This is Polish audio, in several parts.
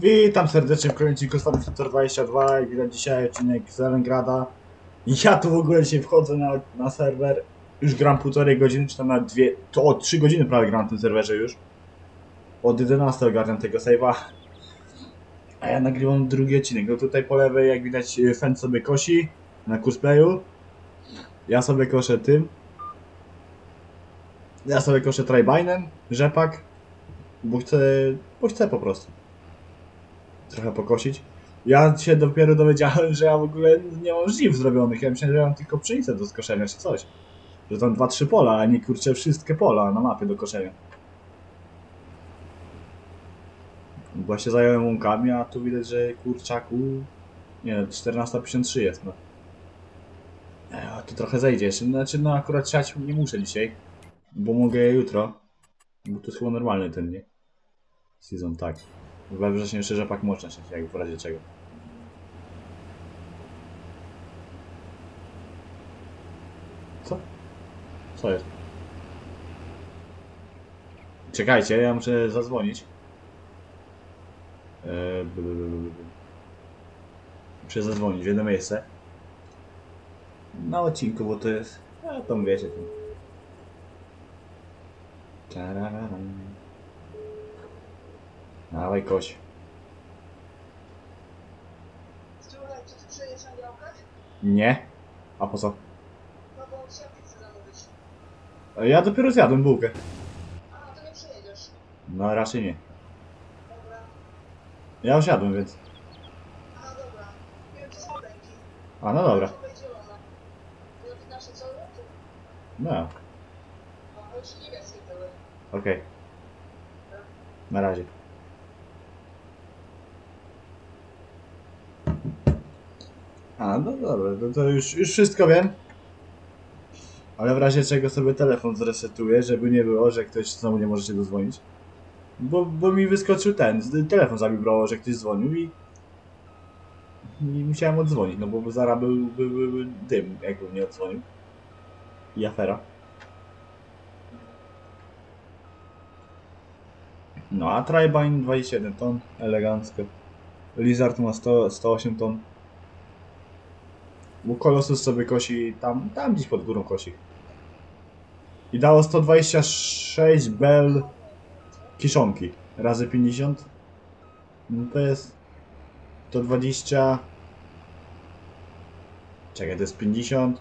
Witam serdecznie w kolejnym Kostary Futur 22 i widać dzisiaj odcinek z ja tu w ogóle dzisiaj wchodzę na, na serwer, już gram półtorej godziny, czy tam na dwie, to o 3 godziny prawie gram na tym serwerze już. Od 11 ogarniam tego save'a. A ja nagrywam drugi odcinek. No tutaj po lewej jak widać Fen sobie kosi na courseplayu. Ja sobie koszę tym. Ja sobie koszę tribinem, rzepak. Bo chcę, bo chcę po prostu trochę pokosić. Ja się dopiero dowiedziałem, że ja w ogóle nie mam żniw zrobionych. Ja myślałem, że mam tylko pszenicę do skoszenia czy coś. Że tam dwa, trzy pola, a nie kurczę wszystkie pola na mapie do koszenia. Się zająłem łąkami, a tu widać, że kurczaku... Nie, 14.53 jest, no. E, A tu trochę zejdzie. Znaczy, no akurat siać nie muszę dzisiaj. Bo mogę jutro. Bo to jest chyba normalny ten, nie? Season, tak. We wrześniu jeszcze rzepak się, jak w razie czego. Co? Co jest? Czekajcie, ja muszę zadzwonić. Blu. Muszę zadzwonić w jedno miejsce. Na odcinku, bo to jest... A tam wiecie. Tam. Dawaj koś. Słuchaj, czy ty przejedziesz na działkach? Nie? A po co? No bo siatki chcę zamówić. Ja dopiero zjadłem bułkę. A, to nie przejedziesz. No raczej nie. Dobra. Ja już jadłem, więc... A, dobra. Wiem, czy są ręki. A no dobra. To będzie zielona. To nasze co roku? No, ale już niebieskie były. okej. Na razie. A, no dobra, to, to już, już wszystko wiem. Ale w razie czego sobie telefon zresetuję, żeby nie było, że ktoś znowu nie może się dozwonić. Bo, bo mi wyskoczył ten, telefon zawibrało, że ktoś dzwonił i... I musiałem odzwonić, no bo zaraz był, był, był, był dym, jakbym nie odzwonił. I afera. No a Tribine 27 ton, elegancko. Lizard ma 100, 108 ton. Bo Colossus sobie kosi tam, tam gdzieś pod górą kosi. I dało 126 bel kiszonki. Razy 50. No to jest... To 20... Czekaj, to jest 50.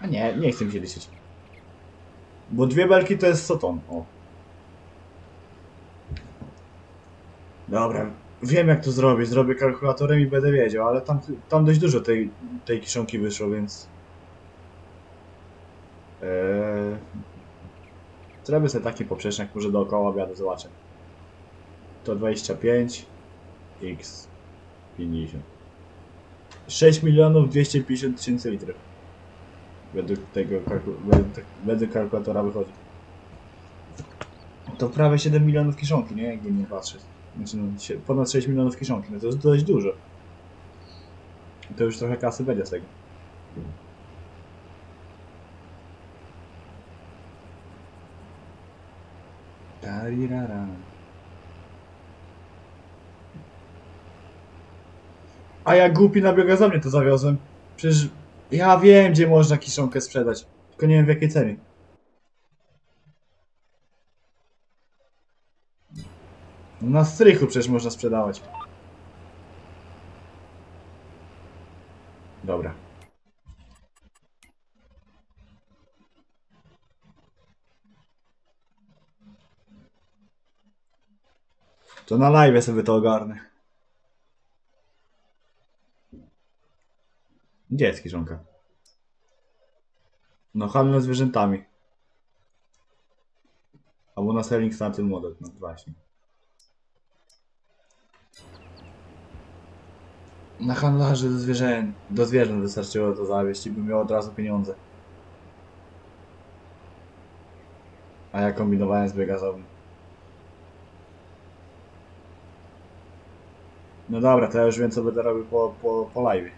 A nie, nie chcę mi się liczyć. Bo dwie belki to jest 100 ton. O. Dobra, wiem jak to zrobić. Zrobię kalkulatorem i będę wiedział, ale tam, tam dość dużo tej, tej kiszonki wyszło, więc... Eee... Zrobię sobie taki poprzecznik, może dookoła obiadu zobaczę. To 25 x 50. 6 milionów 250 tysięcy litrów. Według tego według, według kalkulatora wychodzi. To prawie 7 milionów kiszonki, nie? Jakby nie patrzeć. Znaczy, no, ponad 6 milionów kiszonki, no to jest dość dużo. To już trochę kasy będzie z tego. Tarirara. A ja głupi na biogazownię to zawiozłem. Przecież ja wiem, gdzie można kiszonkę sprzedać. Tylko nie wiem w jakiej cenie. Na strychu przecież można sprzedawać. Dobra. To na live sobie to ogarnę. Gdzie jest kiszonka? No zwierzętami. Albo na selling started model, no właśnie. Na handlarzy do zwierzęt, do zwierząt wystarczyło to zawieźć i bym miał od razu pieniądze. A ja kombinowałem z biogazowym. No dobra, to ja już wiem co będę robił po, po, po live.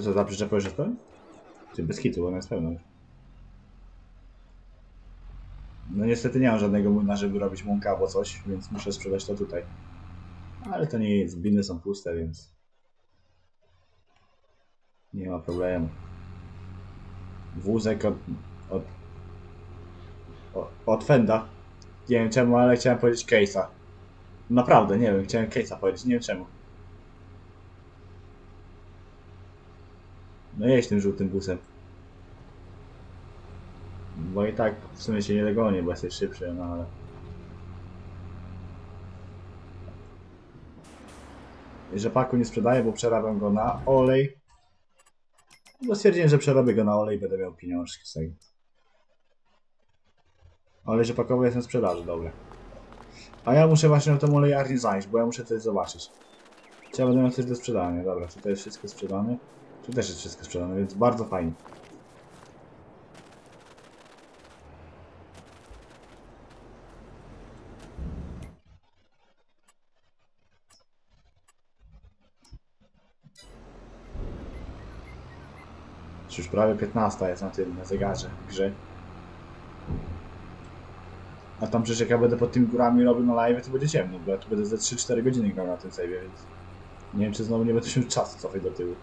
To co, ta przyczepa już jest pełna? Czy bez kitu, ona jest pełna. No niestety nie mam żadnego młyna, żeby robić mąka albo coś, więc muszę sprzedać to tutaj. Ale to nie jest, biny są puste, więc... Nie ma problemu. Wózek od... od... od, od Fenda. Nie wiem czemu, ale chciałem powiedzieć case'a. Naprawdę, nie wiem, chciałem case'a powiedzieć, nie wiem czemu. No jeźdź tym żółtym busem. Bo i tak w sumie się nie dogonię, bo jesteś szybszy, no ale... Rzepaku nie sprzedaję, bo przerabiam go na olej. Bo stwierdziłem, że przerobię go na olej i będę miał pieniążki z tego. Olej rzepakowy jest na sprzedaży, dobra. A ja muszę właśnie na tą olejarnię zajść, bo ja muszę coś zobaczyć. Czy ja będę miał coś do sprzedania, dobra, tutaj jest wszystko sprzedane. Tu też jest wszystko sprzedane, więc bardzo fajnie. Już prawie 15 jest na tym, na zegarze w grze. A tam przecież jak ja będę pod tymi górami robił na live, to będzie ciemno, bo ja tu będę ze 3-4 godziny grał na tym save, więc... Nie wiem, czy znowu nie będę się czasu cofać do tyłu.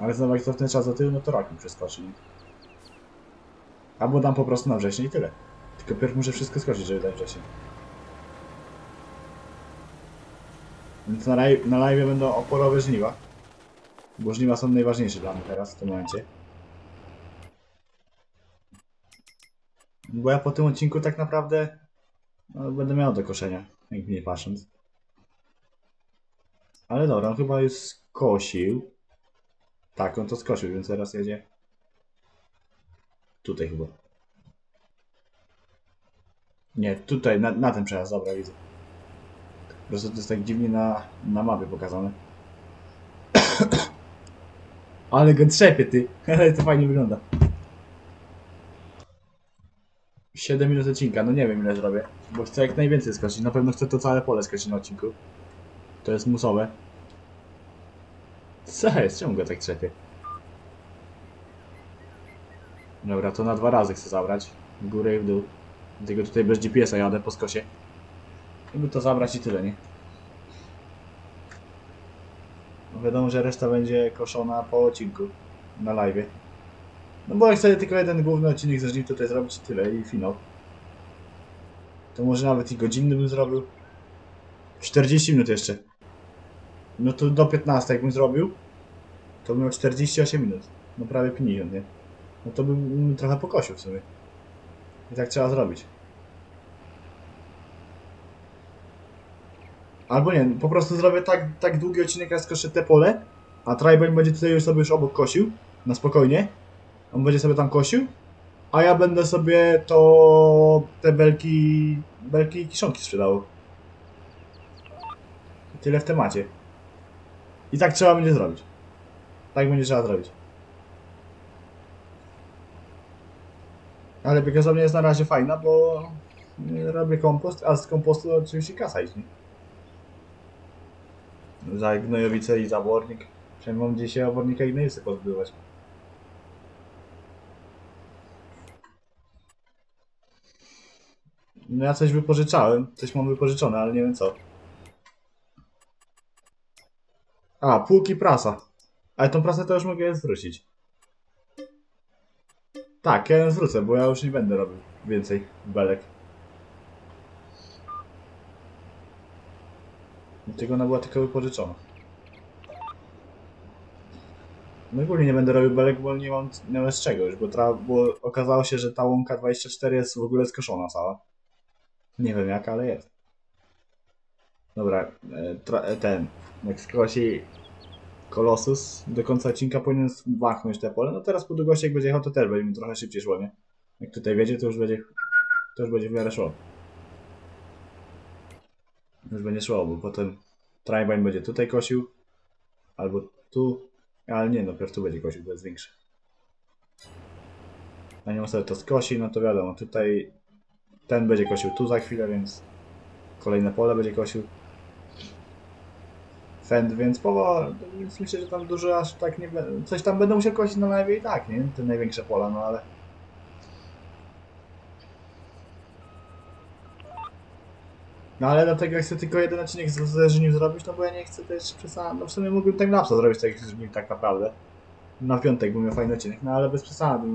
Ale znowu jak cofnę czas do tyłu, no to rok mi przeskoczy, nie? Albo dam po prostu na wrześniu i tyle. Tylko pierw muszę wszystko skoczyć, żeby dać wrzesień. Więc na, na live będą oporowe żniwa. Bo żniwa są najważniejsze dla mnie teraz, w tym momencie. Bo ja po tym odcinku tak naprawdę no, będę miał do koszenia, jak nie patrząc. Ale dobra, on chyba już skosił. Tak, on to skosił, więc teraz jedzie. Tutaj chyba. Nie, tutaj, na, na ten przejazd, dobra, widzę. Po prostu to jest tak dziwnie na, na mapie pokazane. Ale go trzepie, ty. To fajnie wygląda. 7 minut odcinka, no nie wiem ile zrobię. Bo chcę jak najwięcej skosić. Na pewno chcę to całe pole skosić na odcinku. To jest musowe. Co jest? Czemu go tak trzepie? Dobra, to na dwa razy chcę zabrać. W górę i w dół. Dlatego tutaj bez GPS-a jadę po skosie. Żeby to zabrać i tyle, nie? No wiadomo, że reszta będzie koszona po odcinku. Na live. No bo jak chcę tylko jeden główny odcinek żniw tutaj zrobić i tyle i finał. To może nawet i godzinny bym zrobił. 40 minut jeszcze. No to do 15 jakbym zrobił, to bym miał 48 minut. No prawie 50, nie? No to bym trochę pokosił w sumie. I tak trzeba zrobić. Albo nie, po prostu zrobię tak, tak długi odcinek, jak skoszę te pole, a Tribal będzie tutaj już sobie już obok kosił, na spokojnie. On będzie sobie tam kosił, a ja będę sobie to te belki, belki kiszonki sprzedawał. Tyle w temacie. I tak trzeba będzie zrobić. Tak będzie trzeba zrobić. Ale biegazownia jest na razie fajna, bo y, robię kompost, a z kompostu oczywiście kasa idzie. Za gnojowice i za wornik. Przynajmniej mam dzisiaj obornika i gnojowice pozbywać. No ja coś wypożyczałem, coś mam wypożyczone, ale nie wiem co. A, półki prasa. Ale tą prasę to już mogę zwrócić. Tak, ja ją zwrócę, bo ja już nie będę robił więcej belek. Dlatego ona była tylko wypożyczona. No ogólnie nie będę robił belek, bo nie mam, nie mam z czego już, bo, bo okazało się, że ta łąka 24 jest w ogóle skoszona cała. Nie wiem jak, ale jest. Dobra, e, e, ten, jak skosi Kolosus, do końca odcinka powinien machnąć te pole. No teraz po długości jak będzie jechał, to też będzie trochę szybciej szło, nie? Jak tutaj wiedzie, to już będzie, to już będzie w miarę szło. Już będzie szło, bo potem Tribine będzie tutaj kosił, albo tu, ale nie, no pierw tu będzie kosił, bo jest większy. A nie sobie to skosi, no to wiadomo, tutaj ten będzie kosił tu za chwilę, więc kolejne pole będzie kosił. Fend, więc powoli, więc myślę, że tam dużo aż tak nie coś tam będę musiał kosić na lewie i tak, nie? Te największe pola, no ale... No ale dlatego jak chcę tylko jeden odcinek z, ze żniw zrobić, no bo ja nie chcę też przesady, no w sumie mógłbym timelapsa zrobić żniw tak naprawdę. Na piątek bym miał fajny odcinek, no ale bez przesady.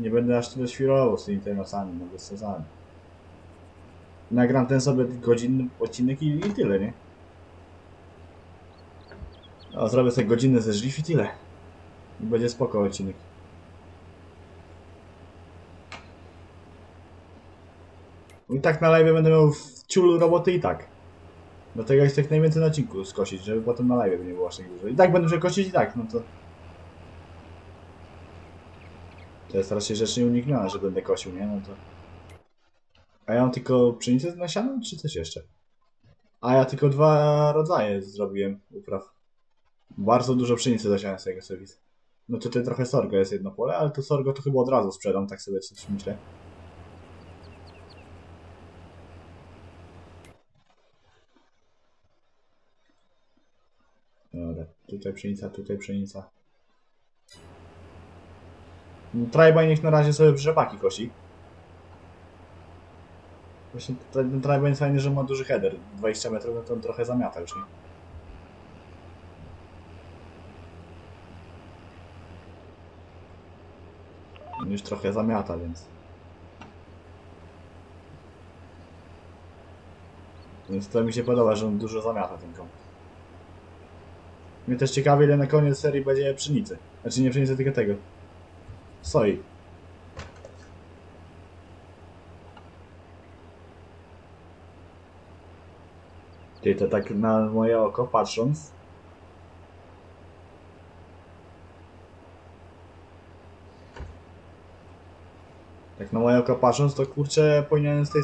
Nie będę aż tyle świrował z tymi temasami, no bez przesady. Nagram ten sobie godzinny odcinek i, i tyle, nie? No, zrobię sobie godzinę ze żliw i tyle. I będzie spoko odcinek. I tak na live będę miał w ciulu roboty i tak. Dlatego chcę jak najwięcej na odcinku skosić, żeby potem na live nie było aż tak dużo. I tak będę musiał kosić i tak, no to... To jest raczej rzecz nieunikniona, że będę kosił, nie? No to... A ja mam tylko pszenicę z nasianem, czy coś jeszcze? A ja tylko dwa rodzaje zrobiłem upraw. Bardzo dużo pszenicy zasiałem z tego widzę. No tutaj trochę sorgo jest jedno pole, ale to sorgo to chyba od razu sprzedam, tak sobie coś myślę. Dobra, tutaj pszenica, tutaj pszenica. Trajbaj niech na razie sobie rzepaki kosi. Właśnie ten Trajbaj jest fajny, że ma duży header. 20 metrów, no to on trochę zamiata już, nie? On już trochę zamiata, więc... Więc to mi się podoba, że on dużo zamiata ten komp. Mnie też ciekawi, ile na koniec serii będzie pszenicy. Znaczy nie pszenicy, tylko tego. Soi. Ty to tak na moje oko patrząc. Tak na moje oko patrząc, to kurczę powinienem z tej,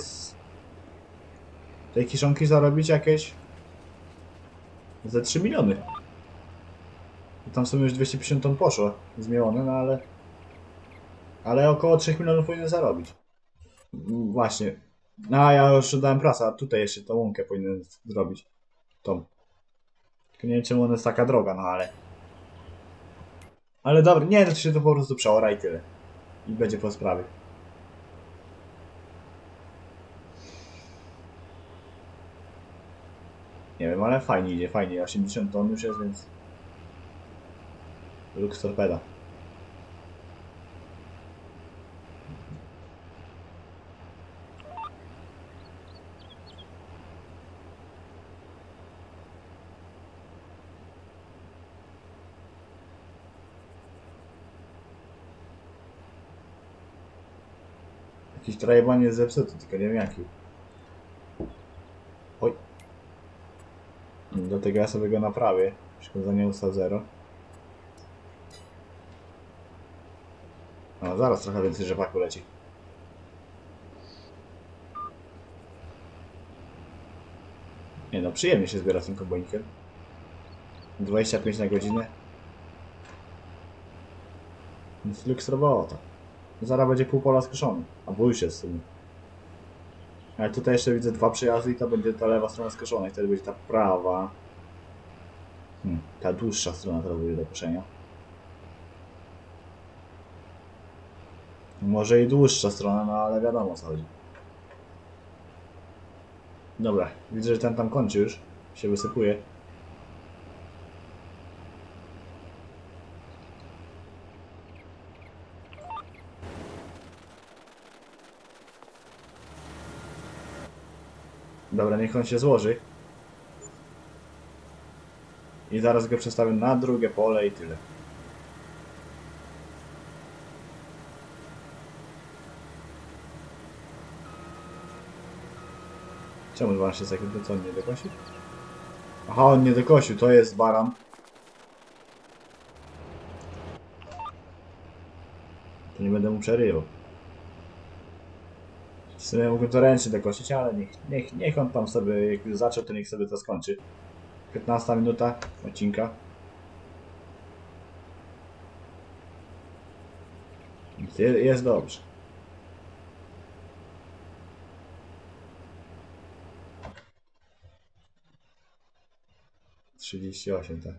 tej kiszonki zarobić jakieś ze 3 miliony. I tam są już 250 ton poszło, zmielone, no ale... Ale około 3 milionów powinien zarobić. Właśnie. No a ja już dałem prasa, tutaj jeszcze tą łąkę powinien zrobić. Tą. Tylko nie wiem czemu ona jest taka droga, no ale... Ale dobra, nie, no to się to po prostu przeora i tyle. I będzie po sprawie. Nie wiem, ale fajnie idzie, fajnie. 80 ton już jest, więc... Lux torpeda. Jakiś trajban jest zepsuty, tylko nie wiem jaki. Oj. Do tego ja sobie go naprawię. Szkodzenie usta 0. No zaraz trochę więcej rzepaku leci. Nie no, przyjemnie się zbiera z tym kombajnikiem. 25 na godzinę. Więc luks robota. Zaraz będzie pół pola skoszony. A już jest w sumie. Ale tutaj jeszcze widzę dwa przejazdy i to będzie ta lewa strona skoszona i wtedy będzie ta prawa. Hmm, ta dłuższa strona teraz będzie do koszenia. Może i dłuższa strona, no ale wiadomo co chodzi. Dobra, widzę, że ten tam kończy już. Się wysypuje. Dobra, niech on się złoży. I zaraz go przestawię na drugie pole i tyle. Czemu 12 sekund? To co, on nie dokosił? Aha, on nie dokosił, to jest baran. To nie będę mu przerywał. W sumie mógłbym to ręcznie dokosić, ale niech, niech, niech on tam sobie, jak już zaczął, to niech sobie to skończy. 15 minuta odcinka. Je- Jest dobrze. Trzydzieści osiem, tak.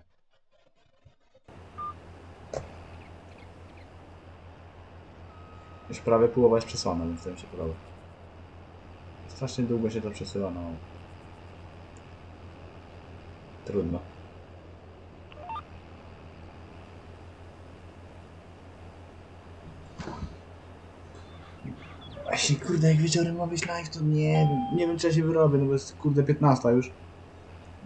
Już prawie połowa jest przesłana, więc to mi się podoba. Strasznie długo się to przesyła, no. Trudno. Właśnie kurde, jak wieczorem ma być live, to nie nie wiem czy ja się wyrobię, no bo jest kurde 15 już.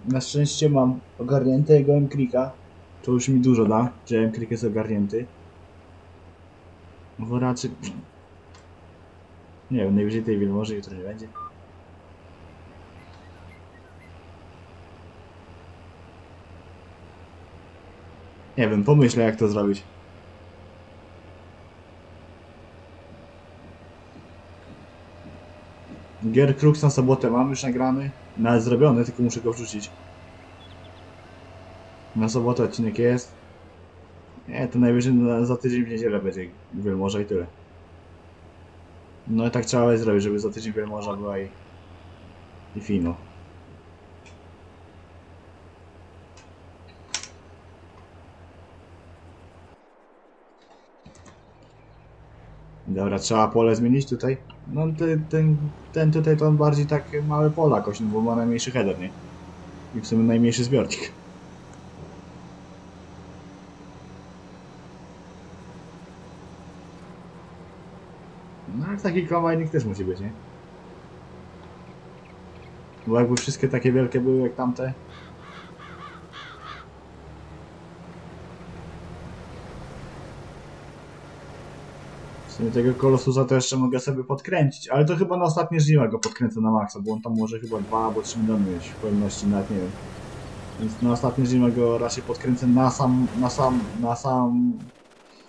Na szczęście mam ogarniętego M-Krika, to już mi dużo da, że M-Krik jest ogarnięty. Bo raczej... Nie wiem, najwyżej tej wielmoży jutro nie będzie. Nie wiem, pomyślę jak to zrobić. Gier Crux na sobotę mam już nagrany. Nawet zrobiony, tylko muszę go wrzucić. Na sobotę odcinek jest. Nie, to najwyżej na, za tydzień w niedzielę będzie wielmoża i tyle. No i tak trzeba będzie zrobić, żeby za tydzień wielmoża była i... I fino. Dobra, trzeba pole zmienić tutaj. No ten, ten, ten tutaj to on bardziej tak małe pola jakoś, no bo ma najmniejszy header, nie? I w sumie najmniejszy zbiornik. Taki kombajnik też musi być, nie? Bo jakby wszystkie takie wielkie były jak tamte, W sumie tego kolosusa to jeszcze mogę sobie podkręcić, ale to chyba na ostatnie żniwa go podkręcę na maksa, bo on tam może chyba 2 albo 3 miliony mieć w pojemności, nawet nie wiem. Więc na ostatnie żniwa go raczej podkręcę na sam, na sam, na sam,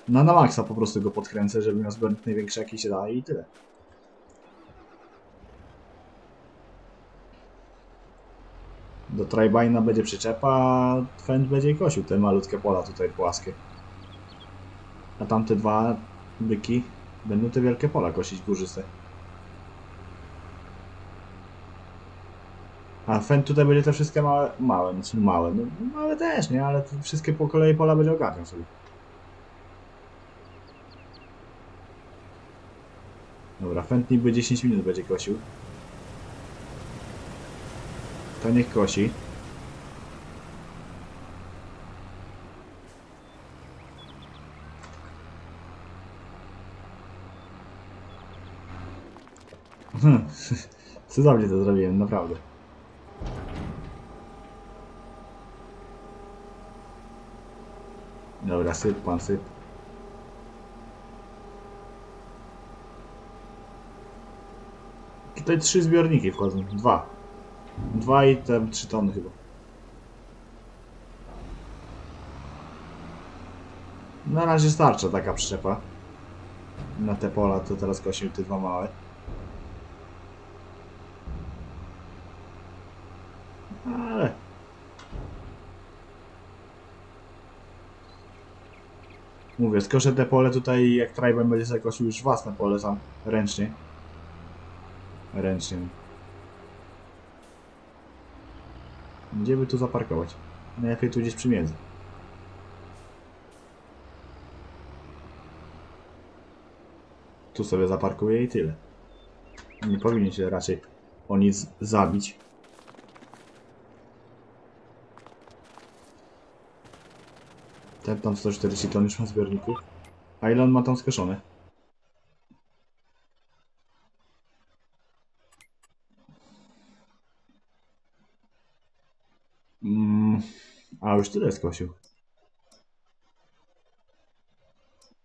na, na maksa po prostu go podkręcę, żeby miał zbiornik największy jaki się da i tyle. Do tribina będzie przyczepa, Fend będzie kosił te malutkie pola tutaj płaskie. A tamte dwa byki będą te wielkie pola kosić górzyste. A Fend tutaj będzie te wszystkie małe, małe, znaczy małe, no małe też, nie? Ale wszystkie po kolei pola będzie ogarniał sobie. Dobra, Fend niby 10 minut będzie kosił. To niech kosi. Hmm. Cudownie to zrobiłem, naprawdę. Dobra, syp pan, syp. Tutaj trzy zbiorniki wchodzą, dwa. Dwa i tam trzy tony chyba. Na razie starcza taka przyczepa. Na te pola to teraz kosił te dwa małe. Ale... Mówię, skoszę te pole tutaj, jak Triben będzie sobie kosił już własne pole sam, ręcznie. Ręcznie. Gdzie by tu zaparkować? Najlepiej tu gdzieś przy między. Tu sobie zaparkuję i tyle. Nie powinien się raczej o nic zabić. Ten tam 140 ton już ma zbiorników. A ile on ma tam skoszone? Mm, a już tyle skosił.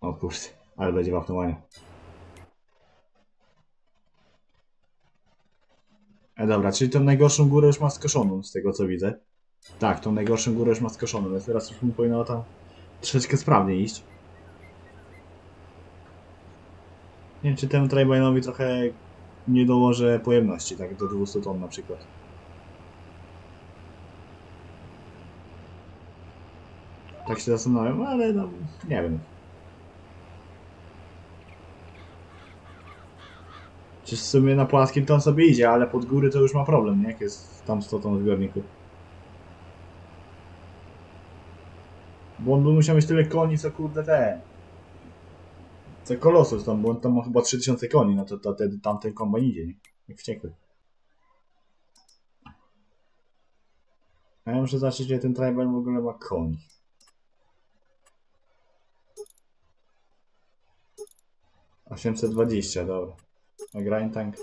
O kurde, ale będzie wapnowanie. E dobra, czyli tą najgorszą górę już ma skoszoną, z tego co widzę. Tak, tą najgorszą górę już ma skoszoną, więc teraz już mu powinno tam troszeczkę sprawniej iść. Nie wiem, czy temu tribinowi trochę nie dołożę pojemności, tak do 200 ton na przykład. Tak się zastanawiam, ale no, nie wiem. Czy w sumie na płaskim to on sobie idzie, ale pod góry to już ma problem, nie? Jak jest tam 100 ton w zbiorniku. Bo on musiał mieć tyle koni, co kurde te. Co kolosus tam, bo on tam ma chyba 3000 koni, no to, to wtedy tamten kombajn idzie, nie? Jak wściekły. A ja muszę zobaczyć, ile ten tribal w ogóle ma koni. Osiemset dwadzieścia, dobra. A grind tank?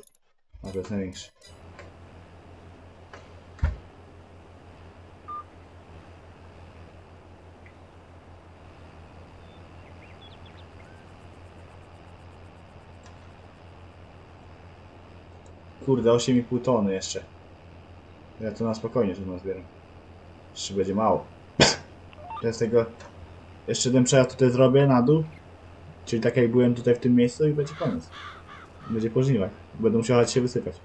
A jest największy. Kurde, 8,5 tony jeszcze. Ja to na spokojnie tu nazbieram. Jeszcze będzie mało. Ja z tego jeszcze jeden przejazd tutaj zrobię na dół. Czyli tak jak byłem tutaj w tym miejscu i będzie koniec. Będzie po żniwach. Będę musiał się wysypać.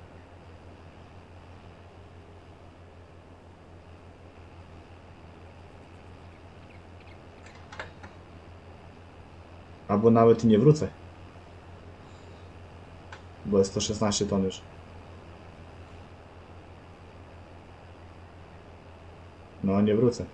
Albo nawet nie wrócę. Bo jest 116 ton już. No, nie wrócę.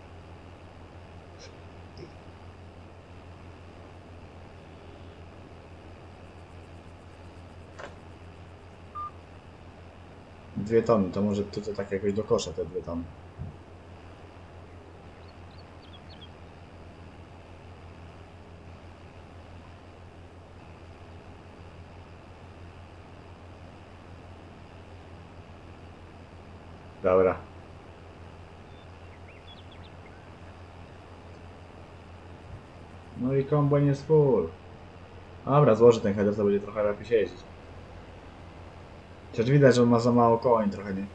Dwie tony, to może tutaj tak jakoś do kosza te dwie tony. Dobra. No i kombajn jest full. Dobra, złożę ten header, to będzie trochę lepiej się jeździć. Chociaż widać, że on ma za mało koń trochę, nie?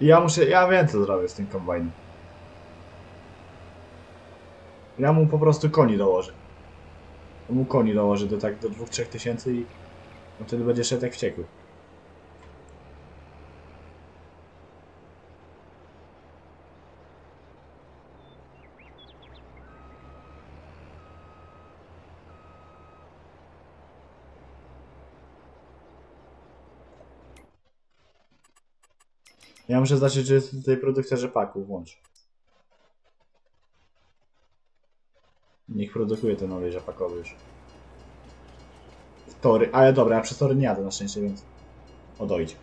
I ja muszę, ja wiem co zrobię z tym kombajnem. Ja mu po prostu koni dołożę. Ja mu koni dołożę do tak do 2-3 tysięcy i no wtedy będzie szedł jak wściekły. Ja muszę zobaczyć, czy jest tutaj produkcja rzepaku, włącz. Niech produkuje ten olej rzepakowy już. Tory, ale dobra, ja przez tory nie jadę na szczęście, więc odojdź.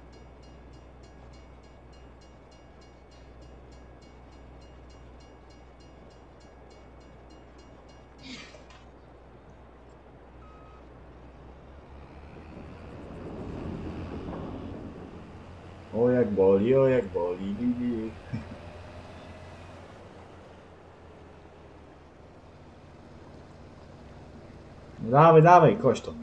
O jak o jak boli, li, li. No Dawaj, dawaj, kość to.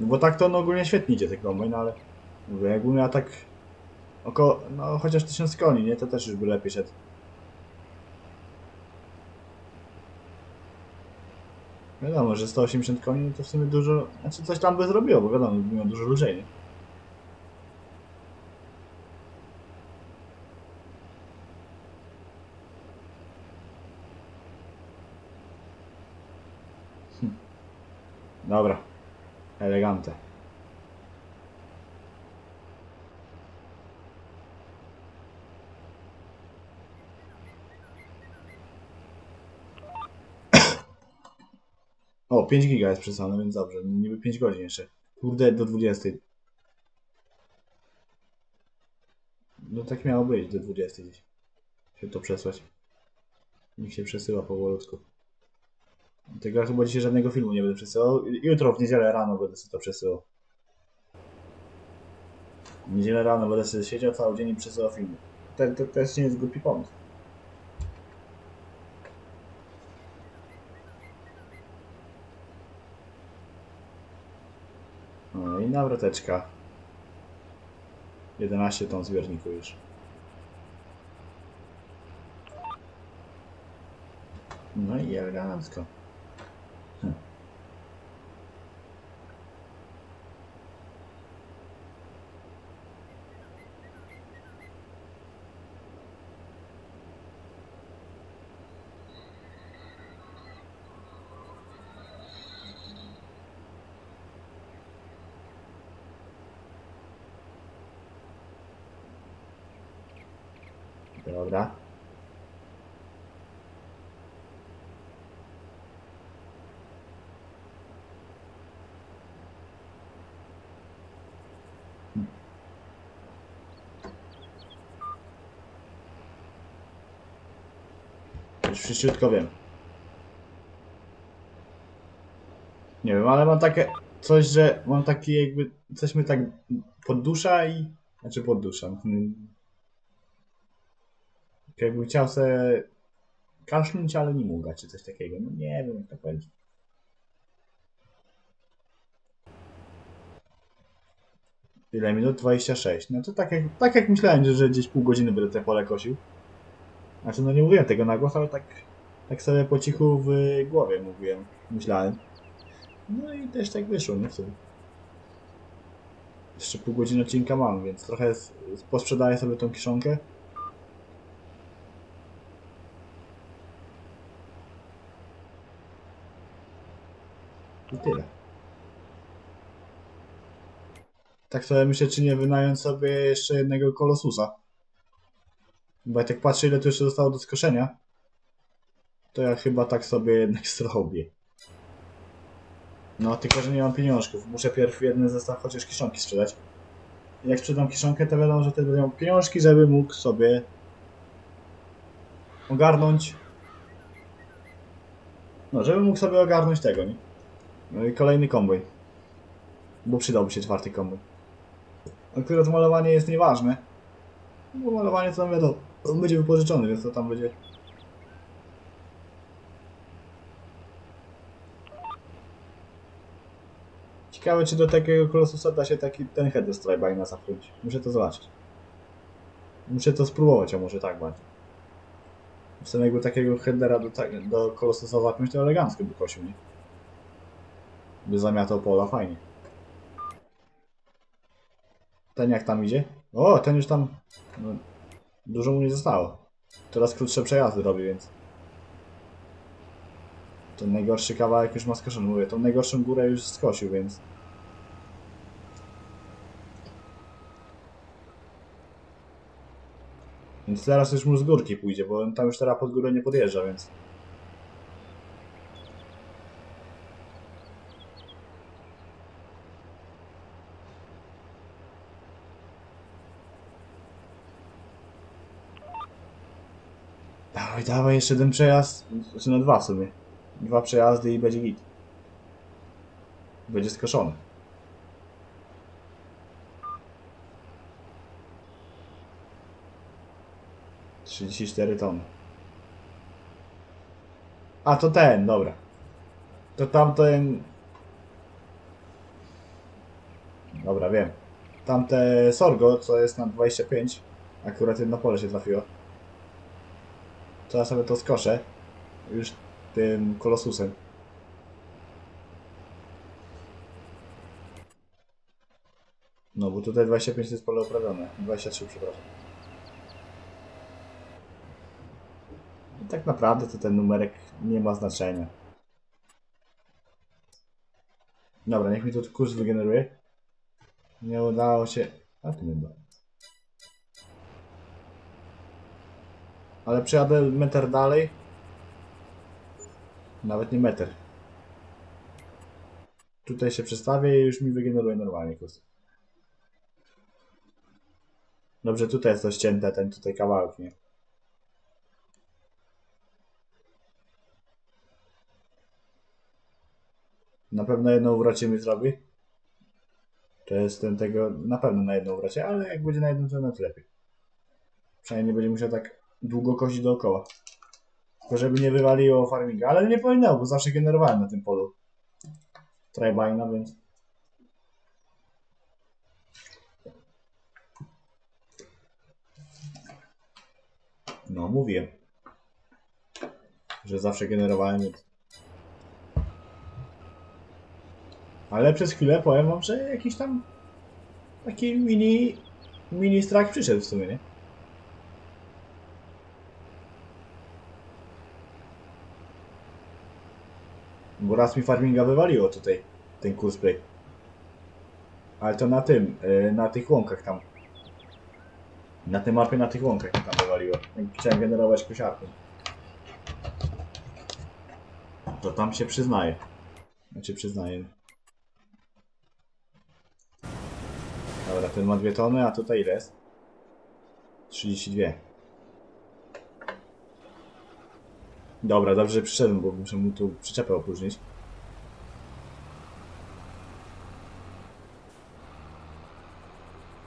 No bo tak to on ogólnie świetnie idzie ten kombajn, ale mówię, jakbym miał tak około, no chociaż tysiąc koni, nie, to też już by lepiej szedł. Wiadomo, że 180 koni to w sumie dużo, znaczy coś tam by zrobiło, bo wiadomo, by miał dużo lżej? Hm. Dobra, elegante. O, 5 giga jest przesłane, więc dobrze. Niby 5 godzin jeszcze. Kurde, do 20. No tak miało być, do 20 gdzieś. Się to przesłać. Niech się przesyła powolutku. Tego chyba dzisiaj żadnego filmu nie będę przesyłał. Jutro w niedzielę rano będę sobie to przesyłał. W niedzielę rano będę sobie siedział cały dzień i przesyłał filmy. To, to też nie jest głupi pomysł. I nawroteczka. 11 ton zbiorniku już. No i elegancko. Hm. Dobra. Już wszyściutko wiem. Nie wiem, ale mam takie coś, że mam taki jakby, coś mnie tak poddusza i, znaczy poddusza. mm, Jakbym chciał sobie kaszlnąć, ale nie mogę, czy coś takiego. No nie wiem, jak to powiedzieć. Ile minut? 26. No to tak jak, tak jak myślałem, że, że gdzieś pół godziny będę te pole kosił. Znaczy, no nie mówiłem tego na głos, ale tak, tak sobie po cichu w głowie mówiłem, myślałem. No i też tak wyszło, nie w. Jeszcze pół godziny odcinka mam, więc trochę posprzedaję sobie tą kiszonkę. I tyle. Tak sobie myślę, czy nie wynająć sobie jeszcze jednego kolosusa. Bo jak tak patrzę, ile tu jeszcze zostało do skoszenia, to ja chyba tak sobie jednak zrobię. No, tylko że nie mam pieniążków. Muszę pierw jeden zestaw chociaż kiszonki sprzedać. Jak sprzedam kiszonkę, to wiadomo, że wtedy będę miał pieniążki, żeby mógł sobie ogarnąć. No, żeby mógł sobie ogarnąć tego, nie? No i kolejny komboj. Bo przydałby się czwarty komboj. Akurat malowanie jest nieważne. Bo malowanie to wiadomo, on będzie wypożyczony, więc to tam będzie. Ciekawe, czy do takiego kolosusa da się taki ten header z Tribina zapchnąć. Muszę to zobaczyć. Muszę to spróbować, a może tak bardziej. W samego takiego headera do, tak, do kolosusa zapchnąć to elegancko by kosił, nie? By zamiatał pola, fajnie. Ten jak tam idzie? O, ten już tam... No, dużo mu nie zostało. Teraz krótsze przejazdy robi, więc... Ten najgorszy kawałek już ma skoszony. Mówię, tą najgorszą górę już skosił, więc... Więc teraz już mu z górki pójdzie, bo on tam już teraz pod górę nie podjeżdża, więc... Dawaj, jeszcze jeden przejazd. Znaczy na dwa w sumie. Dwa przejazdy i będzie git. Będzie skoszony. Trzydzieści cztery tony. A to ten, dobra. To tamten. Dobra, wiem. Tamte Sorgo, co jest na 25. Akurat jedno pole się trafiło. To ja sobie to skoszę. Już tym kolosusem. No bo tutaj 25 to jest pole uprawione. 23 przepraszam. I tak naprawdę to ten numerek nie ma znaczenia. Dobra, niech mi tu kurs wygeneruje. Nie udało się... A tu nie da. Ale przejadę metr dalej. Nawet nie metr. Tutaj się przestawię i już mi wygeneruje normalnie kurs. Dobrze, tutaj jest to ścięte, ten tutaj kawałek, nie? Na pewno jedną uwrocie mi zrobi. To jest ten tego, na pewno na jedną uwrocie, ale jak będzie na jedną, to na to lepiej. Przynajmniej nie będzie musiał tak długo kozić dookoła. Tylko żeby nie wywaliło farminga, ale nie powinno, bo zawsze generowałem na tym polu. Tribina, więc... No, mówię. Że zawsze generowałem. Ale przez chwilę powiem wam, że jakiś tam taki mini, mini strach przyszedł w sumie, nie? Bo raz mi farminga wywaliło tutaj, ten coolspray. Ale to na tym, y, na tych łąkach tam. Na tej mapie, na tych łąkach tam wywaliło. Chciałem generować kosiarką. To tam się przyznaje. Znaczy przyznaje. Dobra, ten ma dwie tony, a tutaj ile jest? 32. Dobra, dobrze, że przyszedłem, bo muszę mu tu przyczepę opróżnić.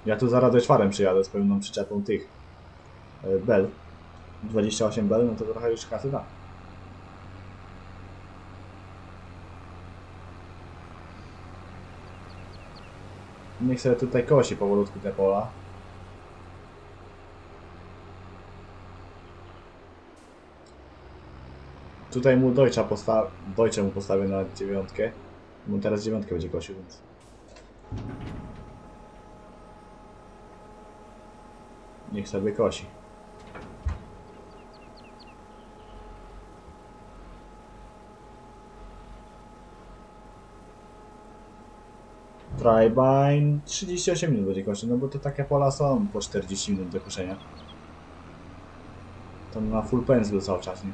Ja tu zaraz czwarem przyjadę z pełną przyczepą tych e, bel. 28 bel, no to trochę już kasy da. Niech sobie tutaj kosi powolutku te pola. Tutaj mu Deutscha posta Deutsche mu postawię na dziewiątkę. Bo teraz dziewiątkę będzie kosił, więc... Niech sobie kosi. Tribine 38 minut będzie kosił, no bo to takie pola są po 40 minut do koszenia. To na full pędzlu cały czas, nie?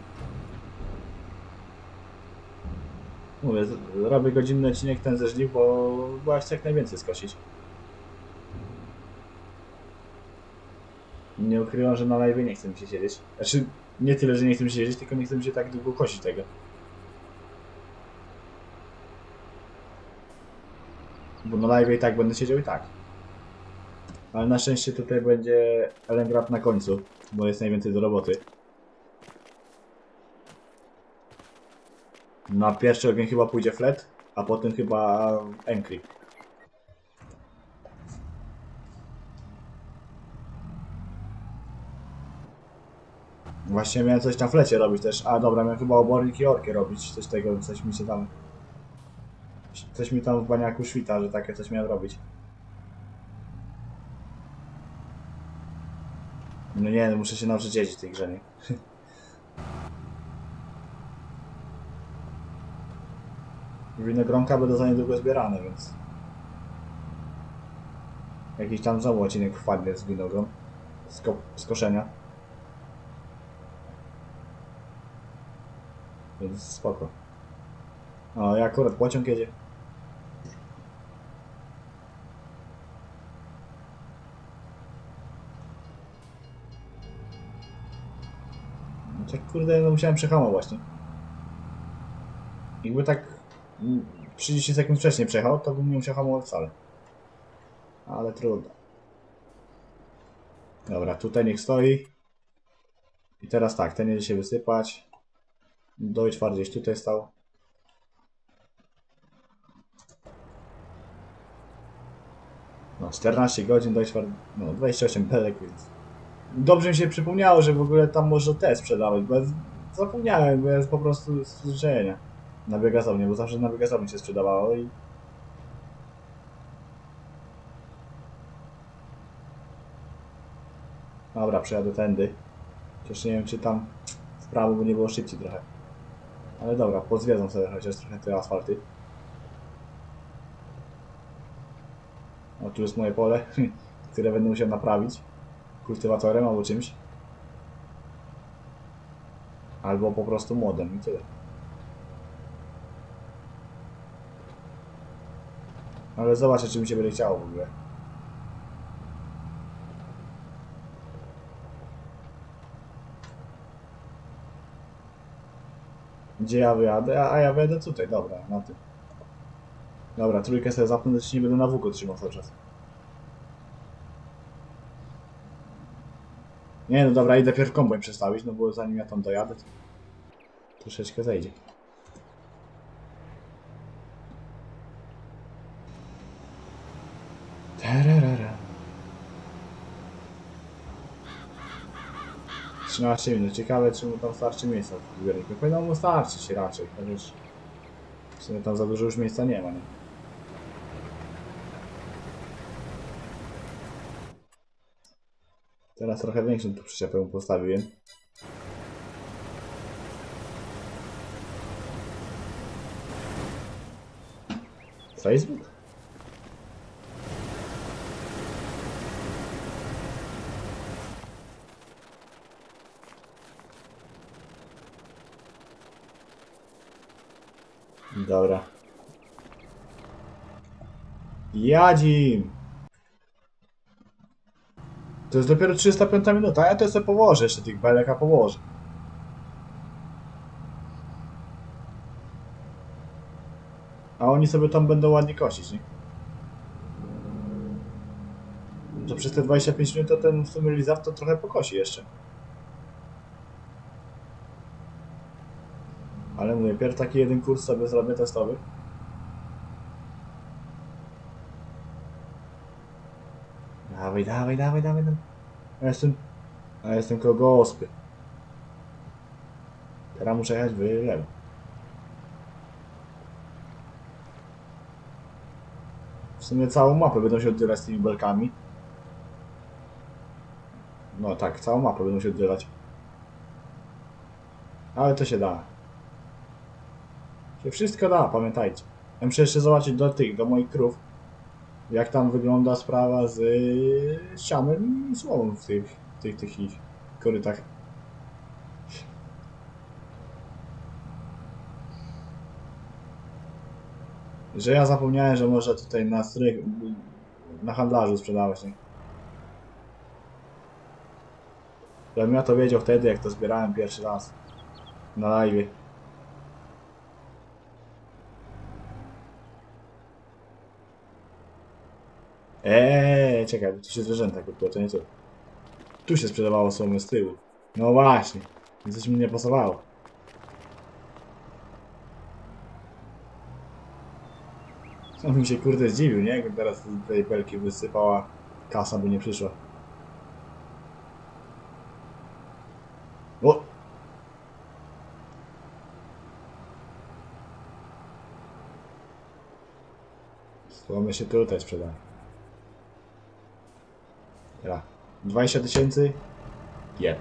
Mówię, robię godzinny odcinek ten ze żniw, bo, chcę jak najwięcej skosić. Nie ukrywam, że na live nie chcę mi się siedzieć. Znaczy, nie tyle, że nie chcę mi się siedzieć, tylko nie chcę mi się tak długo kosić tego. Bo na live i tak będę siedział i tak. Ale na szczęście tutaj będzie Elengrad na końcu, bo jest najwięcej do roboty. Na pierwszy ogień chyba pójdzie flet, a potem chyba Enkri. Właśnie miałem coś na flecie robić też. A dobra, miałem chyba obornik i orkę robić. Coś tego, coś mi się tam... Coś mi tam w baniaku świta, że takie coś miałem robić. No nie, no muszę się nauczyć jeździć tej grze, nie? Winogronka będą za niedługo zbierane, więc... Jakiś tam znowu odcinek wpadnie z winogron. Z, ko z koszenia. Więc spoko. O, ja akurat pociąg jedzie. No tak kurde, no musiałem przehamować, właśnie. Jakby tak 30 sekund wcześniej przejechał, to bym nie musiał hamować wcale. Ale trudno. Dobra, tutaj niech stoi. I teraz tak, ten jedzie się wysypać. Deutschfahrt gdzieś tutaj stał. No, 14 godzin Deutschfahrt, no 28 belek, więc... Dobrze mi się przypomniało, że w ogóle tam można te sprzedawać, bo ja zapomniałem, bo ja po prostu z przyzwyczajenia. Na biogazownię, bo zawsze na biogazowni się sprzedawało i... Dobra, przejadę tędy. Chociaż nie wiem, czy tam w prawo by nie było szybciej trochę. Ale dobra, pozwiedzą sobie chociaż trochę te asfalty. O, tu jest moje pole, które będę musiał naprawić. Kultywatorem albo czymś. Albo po prostu młodem i tyle. Ale zobaczę, czy mi się będzie chciało w ogóle. Gdzie ja wyjadę? A, ja wyjadę tutaj, dobra, na tym. Dobra, trójkę sobie zapnę, to się nie będę na wółko trzymał cały czas. Nie no dobra, idę pierw kombajn przestawić, no bo zanim ja tam dojadę, to troszeczkę zejdzie. 13 minut. Ciekawe, czy mu tam starczy miejsca w zbiorniku. Powinno mu starczyć raczej, chociaż w sumie tam za dużo już miejsca nie ma, nie? Teraz trochę większą tu przyczepę postawiłem. Facebook? Dobra. Jadzim! To jest dopiero 305 minuta, ja to sobie położę jeszcze tych belek, a położę. A oni sobie tam będą ładnie kosić, nie? To przez te 25 minut to ten w sumie Lizard to trochę pokosi jeszcze. Ale mówię, pierw taki jeden kurs sobie zrobię testowy. Dawaj, dawaj, dawaj, dawaj, dawaj. A jestem... A jestem koło ospy. Teraz muszę jechać w lewo. W sumie całą mapę będą się oddzielać z tymi belkami. No tak, całą mapę będą się oddzielać. Ale to się da. Wszystko da, pamiętajcie. Ja muszę jeszcze zobaczyć do tych, do moich krów. Jak tam wygląda sprawa z yy, i słomą w tych, tych, tych ich korytach. Że ja zapomniałem, że można tutaj na strych, na handlarzu sprzedawać, nie? Gdybym ja to wiedział wtedy, jak to zbierałem pierwszy raz. Na live. Eee, czekaj, tu się zwierzęta kupiło, to nie tu. Tu się sprzedawało słomy z tyłu. No właśnie, coś mi nie pasowało. On mi się kurde zdziwił, nie? Jak teraz z tej pelki wysypała kasa, by nie przyszła. O! Słomy się tutaj sprzedają. Dobra. 20 tysięcy? Jeb.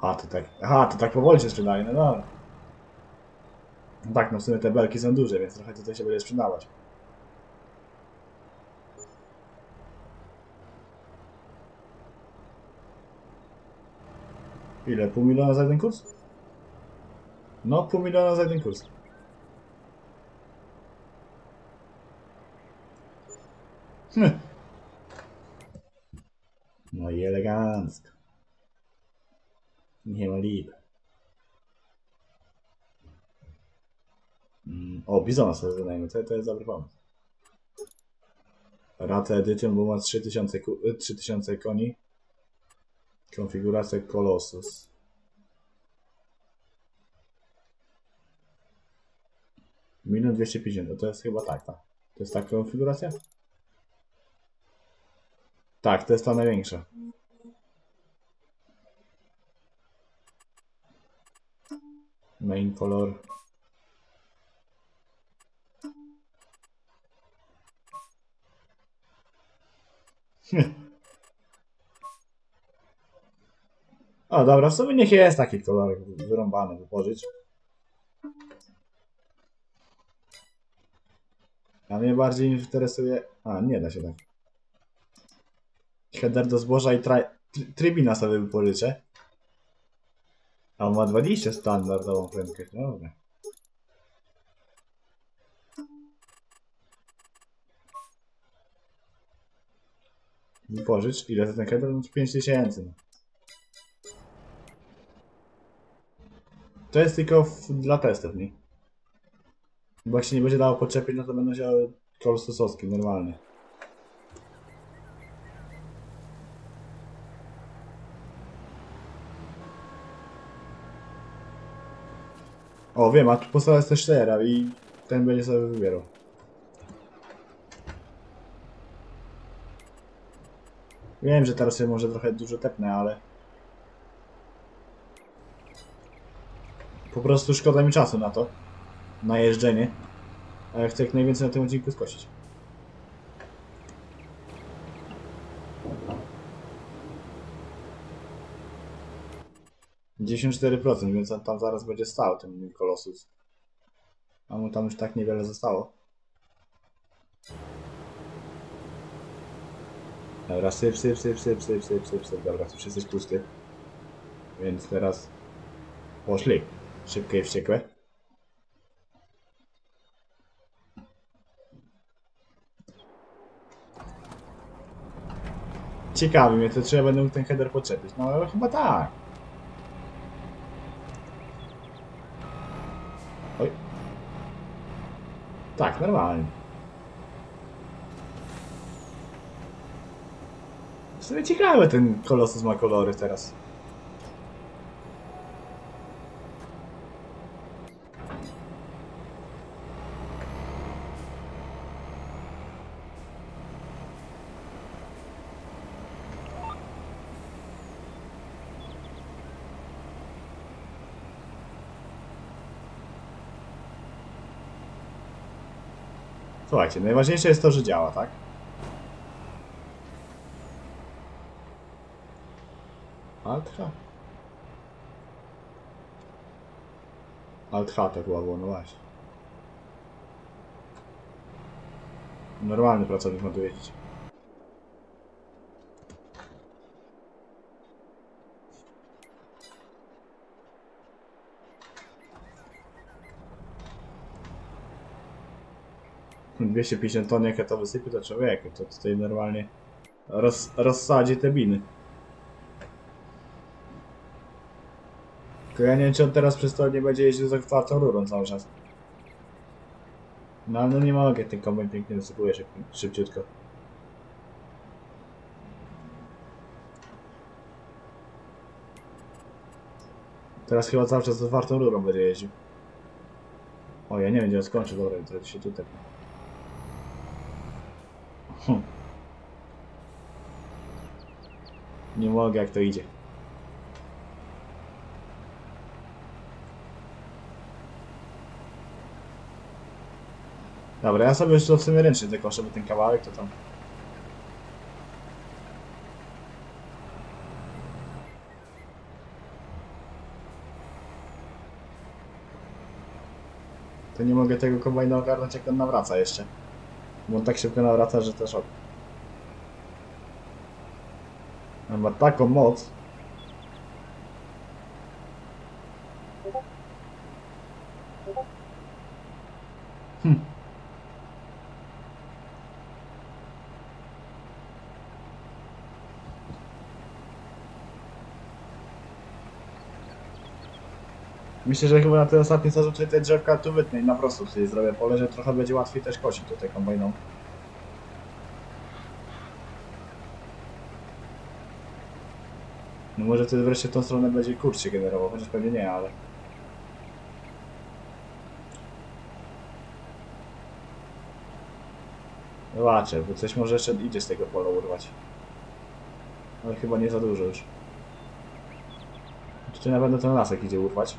A, to tak. Aha, to tak powoli się sprzedaje, no dobra. No tak, no w sumie te belki są duże, więc trochę tutaj się będzie sprzedawać. Ile? Pół miliona za jeden kurs? No, pół miliona za jeden kurs. Hm. Ma lip. Mm, O, bizona sobie wynajmę, to, to jest dobry pomysł. Rata Edition, bo ma 3000, ku- y, 3000 koni. Konfiguracja Colossus. Minut 250, no to jest chyba tak, tak. To jest ta konfiguracja? Tak, to jest ta największa. Main color. O, dobra, w sumie niech jest taki kolor wyrąbany, wypożyć. A mnie bardziej interesuje... A, nie da się tak. Header do zboża i tra... trybina sobie wypożyczę. A ma 20 standardową prędkość, no dobra. Wypożycz, ile za ten header? No 5000. No. To jest tylko w, dla testów, nie? Bo jak się nie będzie dało podczepić, no to będą się kolososowskie, normalnie. O, wiem, a tu postawa jest też tera i ten będzie sobie wybierał. Wiem, że teraz się może trochę dużo tepnę, ale... Po prostu szkoda mi czasu na to. Na jeżdżenie. A ja chcę jak najwięcej na tym odcinku skościć. 54%, więc on tam zaraz będzie stał ten kolosus. A mu tam już tak niewiele zostało. Dobra, syp, syp, syp, syp, syp, syp, syp, syp. Dobra, już jesteś pusty. Więc teraz poszli. Szybkie i wściekłe. Ciekawi mnie, to trzeba będę ten header podczepić. No ale chyba tak. Tak, normalnie. W sumie ciekawe ten kolosus ma kolory teraz. Słuchajcie, najważniejsze jest to, że działa, tak? Alt H. Alt H to chyba było, no właśnie. Normalny pracownik ma tu jeździć. 250 ton jak ja to wysypię, to człowieku, to tutaj normalnie roz, rozsadzi te biny. Tylko ja nie wiem, czy on teraz przez to nie będzie jeździł za czwartą rurą cały czas. No, no nie mogę, ten kombajn pięknie wysypuje szyb, szybciutko. Teraz chyba cały czas z otwartą rurą będzie jeździł. O, ja nie wiem, gdzie on skończy, dobra, to się tutaj... Hm. Nie mogę, jak to idzie. Dobra, ja sobie to w sumie ręcznie tylko, żeby ten kawałek to tam... To nie mogę tego kombajna ogarnąć jak on nawraca jeszcze. Bo tak szybko nawraca, że szok. On ma taką moc. Myślę, że chyba na ten ostatni sezon tutaj te drzewka tu wytnę i na prostu sobie zrobię pole, że trochę będzie łatwiej też kosić tutaj kombajną. No może wtedy wreszcie tą stronę będzie kurcz się generował, chociaż pewnie nie, ale... Zobaczę, bo coś może jeszcze idzie z tego pola urwać. Ale chyba nie za dużo już. Czy na pewno ten lasek idzie urwać?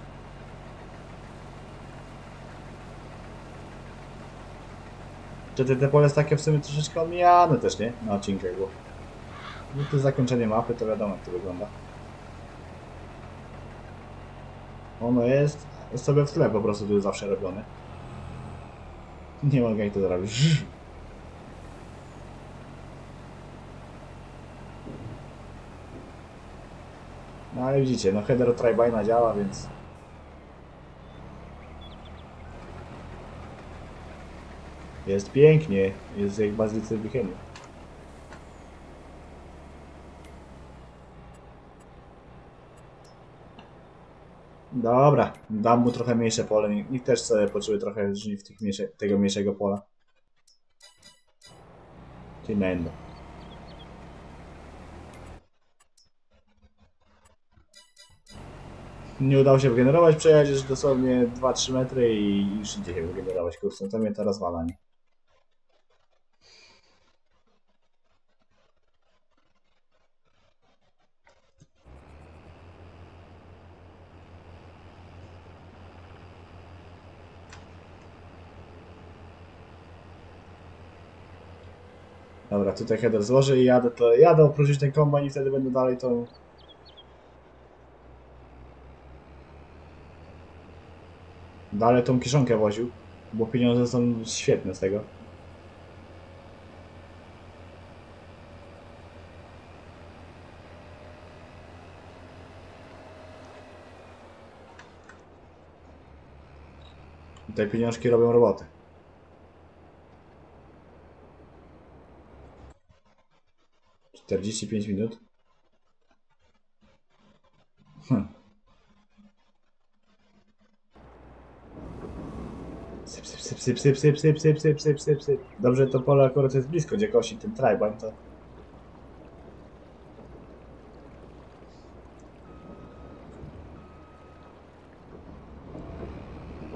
Czy te, pole jest takie w sumie troszeczkę omijane też, nie? Na odcinkach. No to zakończenie mapy, to wiadomo jak to wygląda. Ono jest, jest sobie w tle po prostu tu jest zawsze robione. Nie mogę jak to zrobić. No ale widzicie, no header Tribina działa, więc... Jest pięknie, jest jak bazylicy w Bicheniu. Dobra, dam mu trochę mniejsze pole, niech, też sobie poczuje trochę żniw tych mniejsze, tego mniejszego pola. Tremendo. Nie udało się wygenerować, przejedziesz dosłownie 2-3 metry i już idzie się wygenerować kursem. To mnie teraz wala, nie? Tutaj header złożę i jadę, to jadę opróżnić ten kombajn i wtedy będę dalej tą Dalej tą kiszonkę woził, bo pieniądze są świetne z tego. Te pieniążki robią robotę. 45 minut. Hm. Syp, syp, syp, syp, syp, syp, syp, syp, syp, syp, syp, syp. Dobrze, to pole akurat jest blisko, gdzie kosi ten trajbań, to...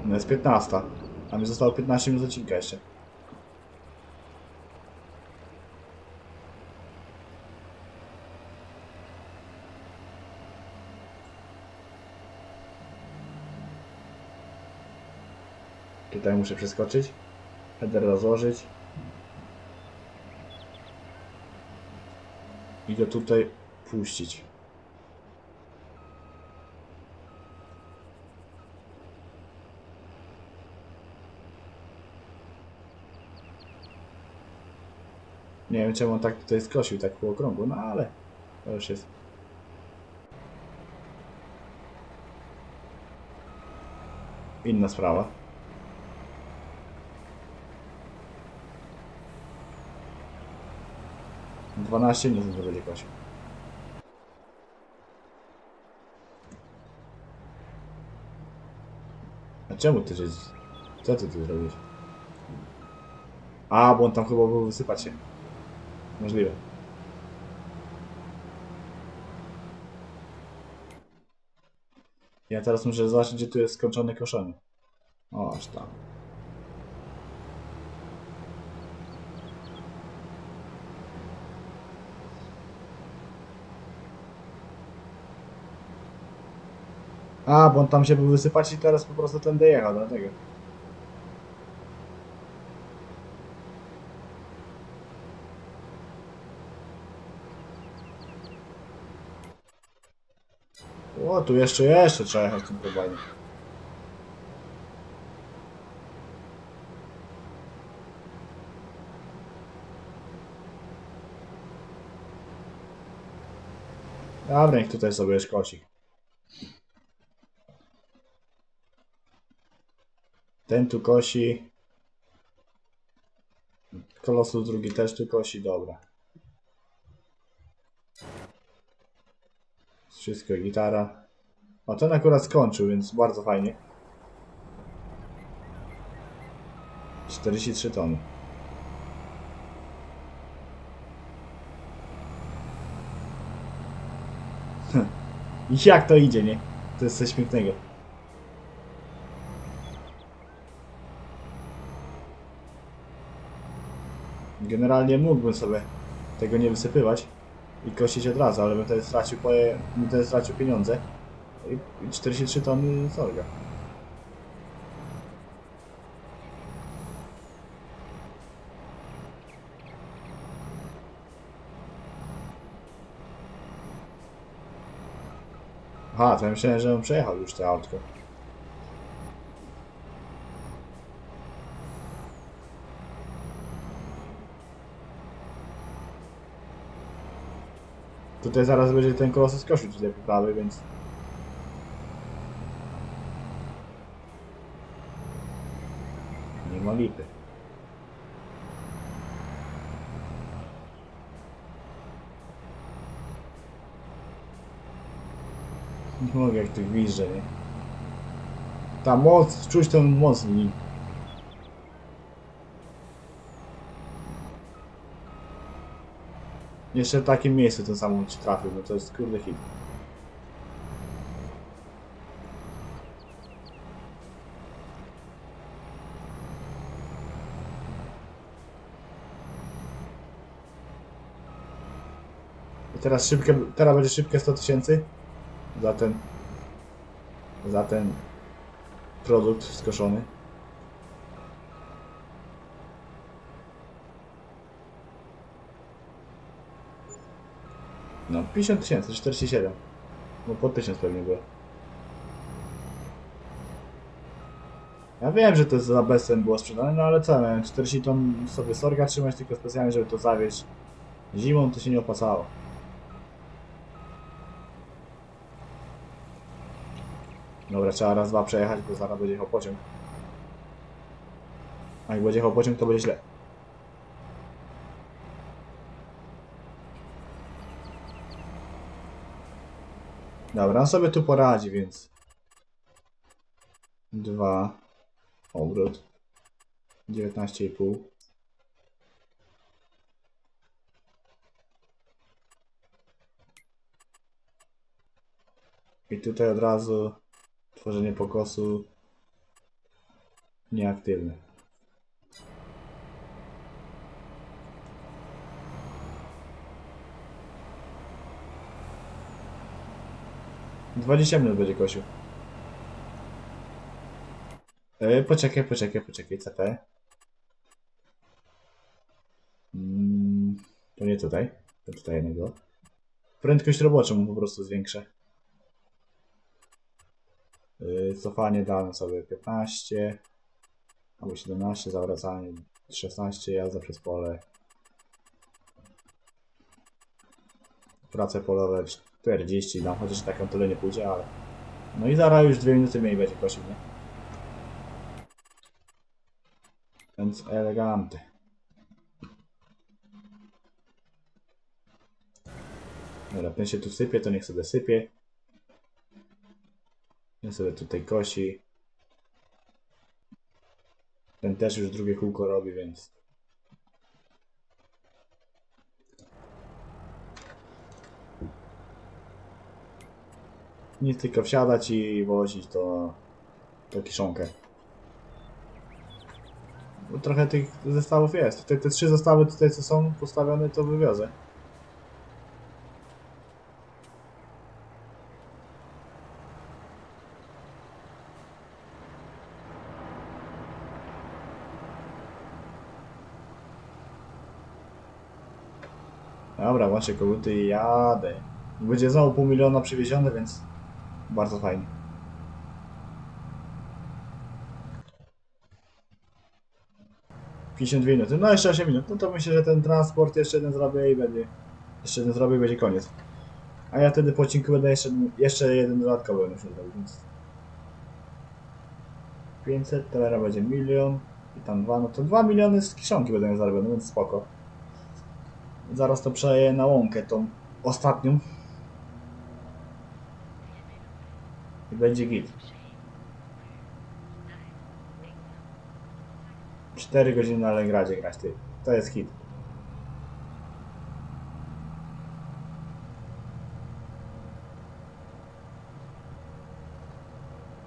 No jest 15, a mi zostało 15 minut odcinka jeszcze. Tutaj muszę przeskoczyć. Header rozłożyć. I go tutaj puścić. Nie wiem czemu on tak tutaj skosił, tak po okrągło, no ale to już jest. Inna sprawa. Dwanaście minut to będzie kosił. A czemu ty żeś... Co ty tu zrobiłeś? A, bo on tam chyba był wysypać się. Możliwe. Ja teraz muszę zobaczyć, gdzie tu jest skończony koszony. O, aż tam. A, bo on tam się był wysypać i teraz po prostu tędy jechał, dlatego. O, tu jeszcze, jeszcze trzeba jechać tym kombajnem. Dobra, niech tutaj sobie jest kosik. Ten tu kosi. Kolosus drugi też tu kosi, dobra. Wszystko gitara. O, ten akurat skończył, więc bardzo fajnie. 43 tony. Jak to idzie, nie? To jest coś pięknego. Generalnie mógłbym sobie tego nie wysypywać i kosić od razu, ale bym wtedy stracił, poje, bym wtedy stracił pieniądze i i 43 tony sorga. Aha, to ja myślałem, że on przejechał już to autko. Tutaj zaraz będzie ten kolosus kosił tutaj po prawej, więc... Nie ma lipy. Nie mogę jak tu gwizdże, nie? Ta moc, czuć tę moc w nim. Jeszcze w takim miejscu ten ci trafił, no to jest kurde hit. Teraz szybkie, teraz będzie szybkie 100 tysięcy za ten za ten produkt skoszony. 50 tysięcy, 47. No po 1000 pewnie było. Ja wiem, że to za bezcen było sprzedane, no ale co, miałem 40 ton sobie sorga trzymać tylko specjalnie, żeby to zawieźć. Zimą to się nie opłacało. Dobra, trzeba raz, dwa przejechać, bo zaraz będzie jechał pociąg. A jak będzie jechał pociąg, to będzie źle. Dobra, on sobie tu poradzi, więc... Dwa. Obrót. 19,5. I tutaj od razu tworzenie pokosu nieaktywne. Dwadzieścia minut będzie kosił. Yy, poczekaj, poczekaj, poczekaj, CP. Mm, to nie tutaj, to tutaj jednego. Prędkość roboczą mu po prostu zwiększę. Yy, cofanie dałem sobie 15 albo 17, zawracanie 16, jazda przez pole. Prace polowe 40, dam chociaż taką tyle nie pójdzie, ale... No i zaraz już 2 minuty mniej będzie kosił, nie? Więc eleganty. Dobra, ten się tu sypie, to niech sobie sypie. Ten sobie tutaj kosi. Ten też już drugie kółko robi, więc... Nic tylko wsiadać i wozić to... to kiszonkę. Bo trochę tych zestawów jest. Tutaj te trzy zestawy tutaj co są postawione to wywiozę. Dobra, włączę koguty jadę. Będzie znowu pół miliona przywiezione, więc bardzo fajnie. Dwie minuty, no jeszcze 8 minut, no to myślę, że ten transport jeszcze jeden zrobię i będzie, jeszcze jeden zrobię i będzie koniec. A ja wtedy po odcinku będę jeszcze, jeszcze jeden dodatkowy musiał zrobić, więc... 500, teraz będzie milion i tam dwa, no to 2 miliony z kiszonki będę miał zarobione, więc spoko. Zaraz to przeję na łąkę, tą ostatnią. I będzie git. 4 godziny na Leningradzie grać, ty. To jest hit.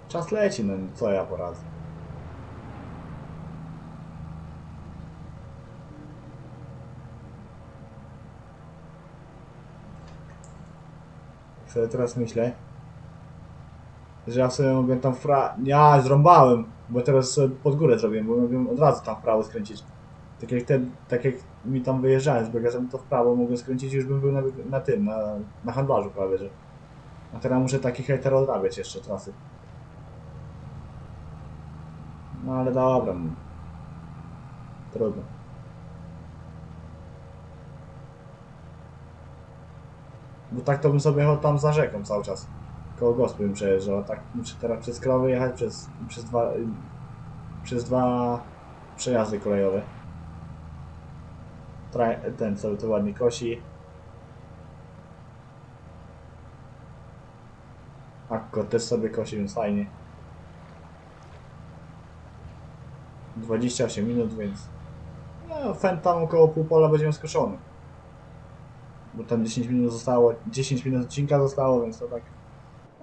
Czas leci, no co ja poradzę. sobie teraz myślę, że ja sobie mogę tam fra... Ja zrąbałem, bo teraz sobie pod górę zrobiłem, bo mogłem od razu tam w prawo skręcić. Tak jak, ten, tak jak mi tam wyjeżdżałem z bagażem, to w prawo mogłem skręcić i już bym był na, na tym, na, na handlarzu prawie, że. A teraz muszę taki hejter odrabiać jeszcze trasy. No ale dobra. no. Trudno. Bo tak to bym sobie jechał tam za rzeką cały czas. Koło gospy bym przejeżdżał. Tak muszę teraz przez krowy jechać przez, przez dwa przez dwa przejazdy kolejowe. Tra ten sobie to ładnie kosi. Akko też sobie kosi, więc fajnie. 28 minut, więc no, fen około pół pola będzie miał skoszony bo tam 10 minut zostało, 10 minut odcinka zostało, więc to tak,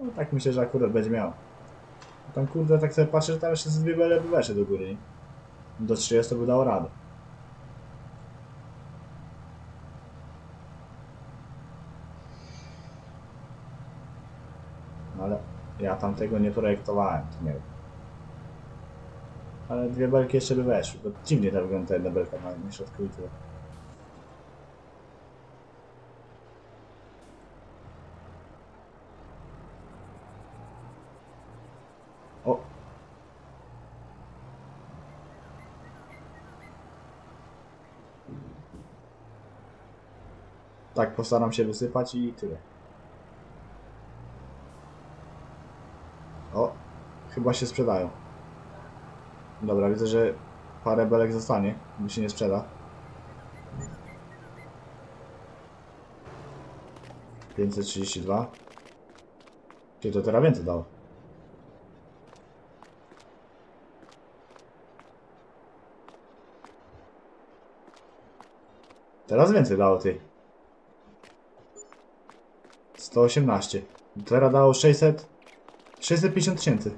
no tak myślę, że akurat będzie miał. Tam kurde, tak sobie patrzę, że tam jeszcze z dwie bele weszły do góry? Do 30 by dało radę. No Ale ja tam tego nie projektowałem, to nie wiem. Ale dwie belki jeszcze by weszły, dziwnie ta wygląda jedna belka na środku i tyle. Postaram się wysypać i tyle. O! Chyba się sprzedają. Dobra, widzę, że parę belek zostanie, bo się nie sprzeda. 532 Czy to teraz więcej dało? Teraz więcej dało ty. 118. Teraz dało 600. 650 tysięcy.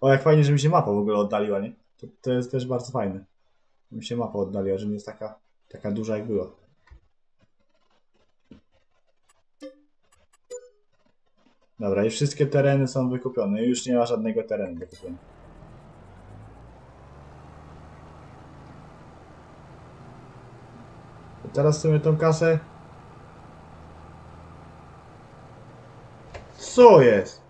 O, jak fajnie, że mi się mapa w ogóle oddaliła, nie? To, to jest też bardzo fajne. Mi się mapa oddaliła, że nie jest taka, taka duża jak była. Dobra, i wszystkie tereny są wykupione. Już nie ma żadnego terenu do kupienia. To Teraz sobie tą kasę. Co jest?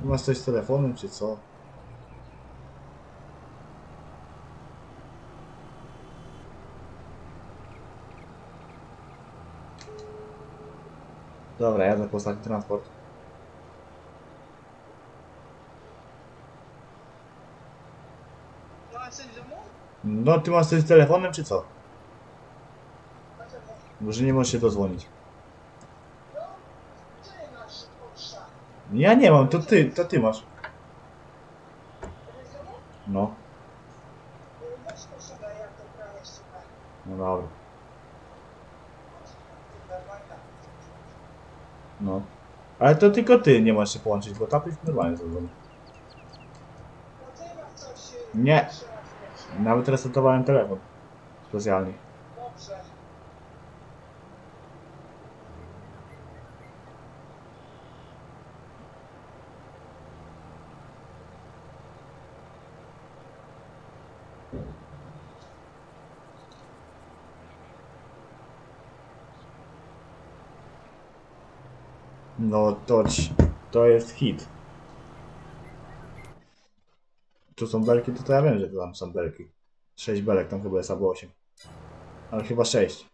Masz coś z telefonem, czy co? Dobra, jadę po ostatni transport. No, ty masz coś z telefonem, czy co? Może nie możesz się dozwonić. Masz. Ja nie mam, to ty, to ty masz. No, no dobra. No. Ale to tylko ty nie możesz się połączyć, bo tapy normalnie zrobione. No ty masz coś... y, Nie. Nawet resetowałem telefon. Specjalnie. No to, to jest hit. Tu są belki, to, to ja wiem, że tam są belki. 6 belek, tam chyba jest albo 8. Ale chyba 6.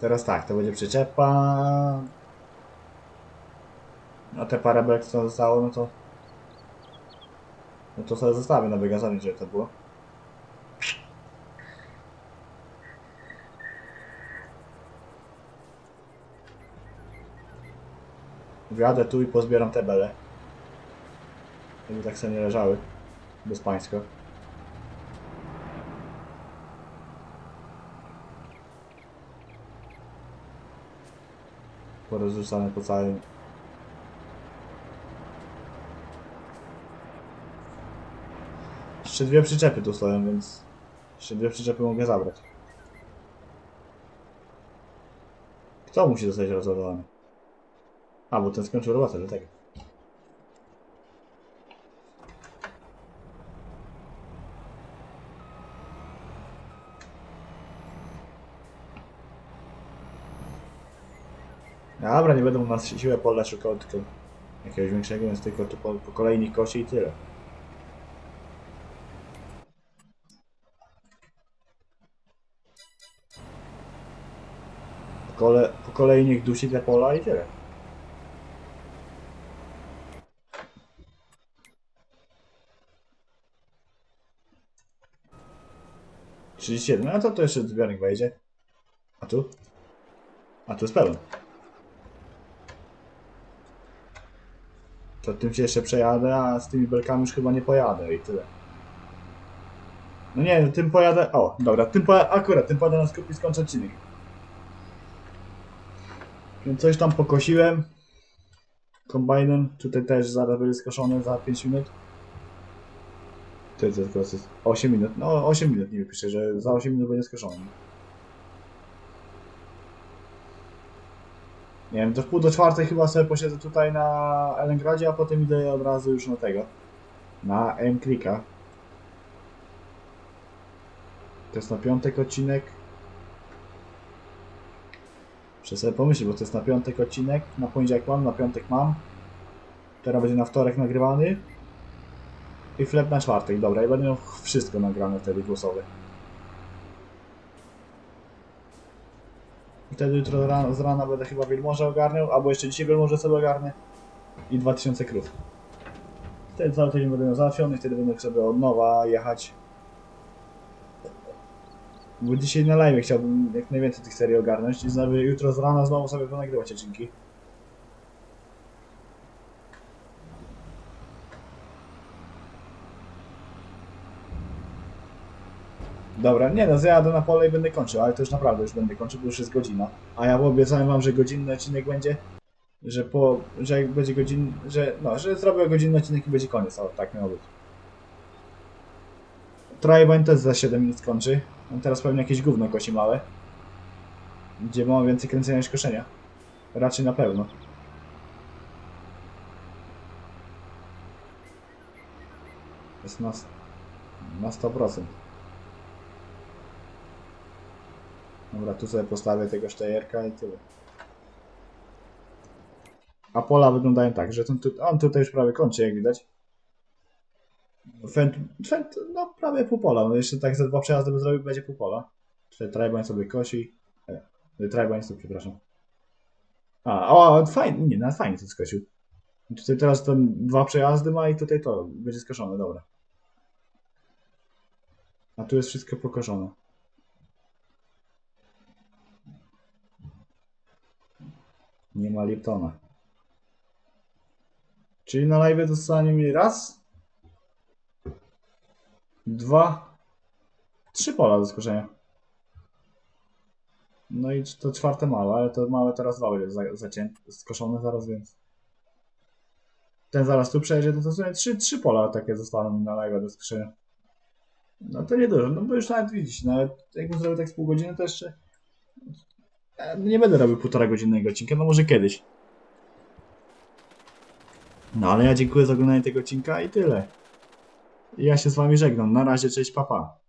Teraz tak, to będzie przyczepa. A te parę belek, co zostało, no to... No to sobie zostawię na wygazanie, żeby to było. Wjadę tu i pozbieram te bele. Żeby tak sobie nie leżały. Bezpańsko. Porozrzucane po całym... Jeszcze dwie przyczepy tu stoją, więc... Jeszcze dwie przyczepy mogę zabrać. Kto musi zostać rozładowany? A, bo ten skończył robotę, dlatego. Dobra, nie będę mu na siłę pola szukał tylko jakiegoś większego, więc tylko tu po, po kolejnych kosi i tyle. Po, kole, po kolei niech dusi te pola i tyle. Trzydzieści jeden, a to to jeszcze zbiornik wejdzie. A tu? A tu jest pełen. To tym się jeszcze przejadę, a z tymi belkami już chyba nie pojadę i tyle. No nie, no tym pojadę. O, dobra, tym pojadę, akurat tym pojadę na skup i skończę odcinek. Więc coś tam pokosiłem. Kombajnem. Tutaj też zaraz będzie skoszone za 5 minut. To tylko jest 8 minut. No 8 minut nie piszę, że za 8 minut będzie skoszone. Nie wiem, to w pół do czwartej chyba sobie posiedzę tutaj na Elengradzie, a potem idę od razu już na tego. Na M-Klika. To jest na piątek odcinek. Muszę sobie pomyśleć, bo to jest na piątek odcinek. Na poniedziałek mam, na piątek mam. Teraz będzie na wtorek nagrywany. I flep na czwartek, dobra. I będę miał wszystko nagrane wtedy głosowe. I wtedy jutro rano, z rana będę chyba wielmoże ogarniał, albo jeszcze dzisiaj wielmoże sobie ogarnę. i 2000 krów. Wtedy cały tydzień będę miał załatwiony, wtedy będę sobie od nowa jechać. Bo dzisiaj na live chciałbym jak najwięcej tych serii ogarnąć i znowu jutro z rana znowu sobie ponagrywać odcinki. Dobra, nie no, zjadę na pole i będę kończył, ale to już naprawdę już będę kończył, bo już jest godzina. A ja obiecałem wam, że godzinny odcinek będzie, że po, że jak będzie godzin, że no, że zrobię godzinny odcinek i będzie koniec, o, tak miało być. Trajbań też za 7 minut skończy. On teraz pewnie jakieś gówno kosi małe. Gdzie ma więcej kręcenia niż koszenia. Raczej na pewno. Jest na, na 100%. Dobra, tu sobie postawię tego sztajerka i tyle. A pola wyglądają tak, że ten, tu, on tutaj już prawie kończy, jak widać. Fent, fent, no prawie pół pola. No jeszcze tak ze dwa przejazdy by zrobił, będzie pół pola. Tutaj Trajbań sobie kosi. E, Trajbań sobie, przepraszam. A, o, fajnie, nie, nawet fajnie to skosił. Tutaj teraz ten dwa przejazdy ma i tutaj to będzie skoszone, dobra. A tu jest wszystko pokoszone. Nie ma Liptona. Czyli na live dostaniemy raz, dwa, trzy pola do skoszenia. No i to czwarte małe, ale to małe teraz dwa będzie za- zacięte, skoszone zaraz, więc... Ten zaraz tu przejedzie, to to są trzy, trzy pola takie zostaną na live do skoszenia. No to niedużo, no bo już nawet widzicie, nawet jakbym zrobił tak z pół godziny, to jeszcze... E, Nie będę robił półtora godzinnego odcinka, no może kiedyś. No ale ja dziękuję za oglądanie tego odcinka i tyle. Ja się z wami żegnam. Na razie, cześć, papa. Pa.